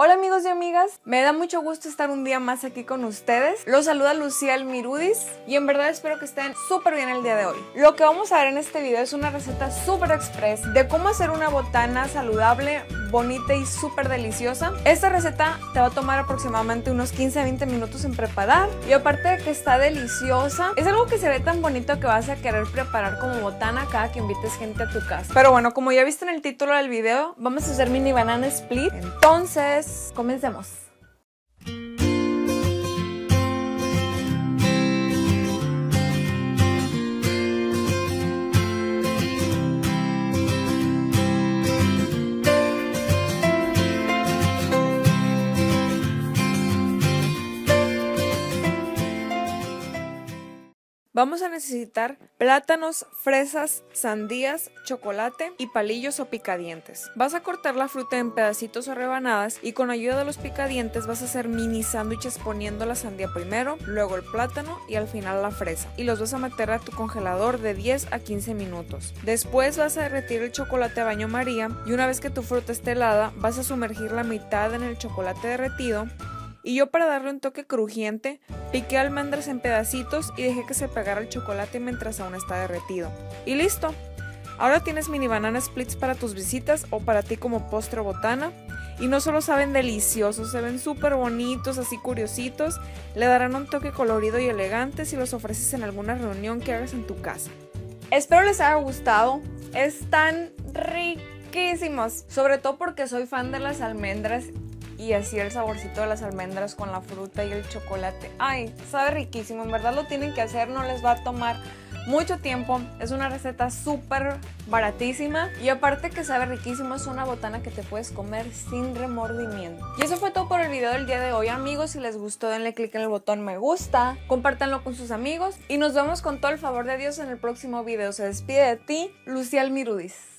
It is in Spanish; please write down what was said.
Hola amigos y amigas, me da mucho gusto estar un día más aquí con ustedes. Los saluda Lucía Almirudis y en verdad espero que estén súper bien el día de hoy. Lo que vamos a ver en este video es una receta súper express de cómo hacer una botana saludable, bonita y súper deliciosa. Esta receta te va a tomar aproximadamente unos 15-20 minutos en preparar y aparte de que está deliciosa, es algo que se ve tan bonito que vas a querer preparar como botana cada que invites gente a tu casa. Pero bueno, como ya viste en el título del video, vamos a hacer mini banana split. Entonces, comencemos. Vamos a necesitar plátanos, fresas, sandías, chocolate y palillos o picadientes. Vas a cortar la fruta en pedacitos o rebanadas y con ayuda de los picadientes vas a hacer mini sándwiches poniendo la sandía primero, luego el plátano y al final la fresa. Y los vas a meter a tu congelador de 10 a 15 minutos. Después vas a derretir el chocolate a baño María y una vez que tu fruta esté helada vas a sumergir la mitad en el chocolate derretido y yo para darle un toque crujiente, piqué almendras en pedacitos y dejé que se pegara el chocolate mientras aún está derretido. Y listo. Ahora tienes mini banana splits para tus visitas o para ti como postre botana. Y no solo saben deliciosos, se ven súper bonitos, así curiositos. Le darán un toque colorido y elegante si los ofreces en alguna reunión que hagas en tu casa. Espero les haya gustado. Están riquísimos. Sobre todo porque soy fan de las almendras y así el saborcito de las almendras con la fruta y el chocolate. Ay, sabe riquísimo, en verdad lo tienen que hacer, no les va a tomar mucho tiempo, es una receta súper baratísima y aparte que sabe riquísimo, es una botana que te puedes comer sin remordimiento. Y eso fue todo por el video del día de hoy amigos, si les gustó denle click en el botón me gusta, compártanlo con sus amigos y nos vemos con todo el favor de Dios en el próximo video. Se despide de ti, Lucial Mirudis.